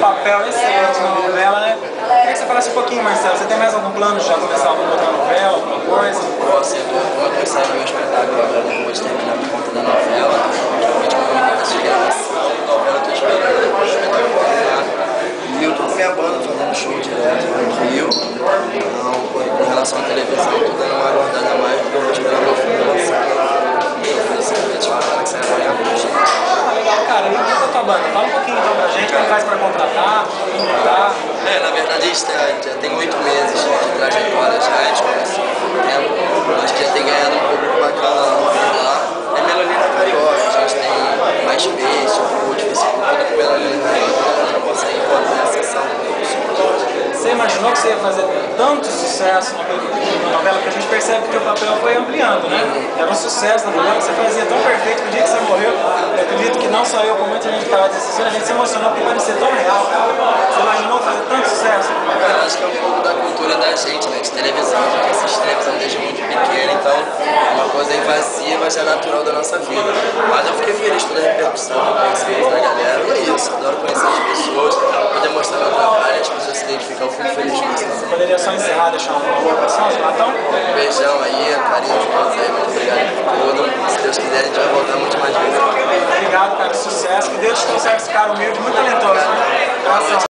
papel excelente na novela, né? Queria que você falasse um pouquinho, Marcelo. Você tem mais algum plano de já começar alguma outra novela, alguma coisa? Posso, eu tô começando meu espetáculo agora depois de terminar por conta da novela, realmente comunidade de gravação, novela eu tô esperando depois do espetáculo. E eu tô com minha banda fazendo show direto no Rio, então com relação à televisão, tô dando uma guardada a mais porque eu vou esperar meu filme lançar. Eu fiz esse convite que sai amanhã à noite. Ah, legal, cara. E o que é da tua banda? Fala um pouquinho então pra gente, como faz pra contratar, como tá. É, na verdade a gente já tem oito meses de trajetória já, a gente começou há pouco tempo. Acho que já tem ganhado um público bacana lá. É Melolina Carioca, a gente tem MySpace, Orkut, Facebook, tudo com Carioca. A galera consegue encontrar a sessão Você imaginou que você ia fazer tanto sucesso na novela que a gente percebe que o papel foi ampliando, né? Era um sucesso na novela você fazia tão perfeito que o dia que você morreu, eu acredito que não só eu, como muita gente que estava assistindo, a gente se emocionou porque parecia tão real. Acho que é um pouco da cultura da gente, né? De televisão, a gente assiste televisão desde muito pequeno, então é uma coisa invasiva, já é natural da nossa vida. Mas eu fiquei feliz pela repercussão, o conhecimento da galera, e é isso, adoro conhecer as pessoas, poder mostrar meu trabalho, as pessoas se identificam, eu fico feliz com isso. Você poderia só encerrar, deixar uma colocação de Latão? Um beijão aí, carinho de todos aí, muito obrigado por tudo. Se Deus quiser, a gente vai voltar muito mais vezes. Obrigado, cara. Sucesso. Que Deus te conserve esse cara humilde, muito talentoso.